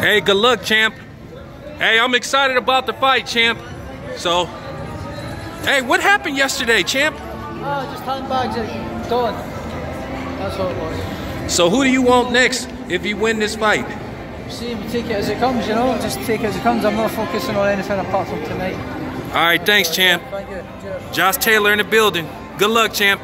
Hey, good luck, champ. Hey, I'm excited about the fight, champ. So, hey, what happened yesterday, champ? Oh, just handbags and done. That's all it was. So, who do you want next if you win this fight? See, we take it as it comes, you know. Just take it as it comes. I'm not focusing on anything apart from tonight. All right, thanks, champ. Thank you. Josh Taylor in the building. Good luck, champ.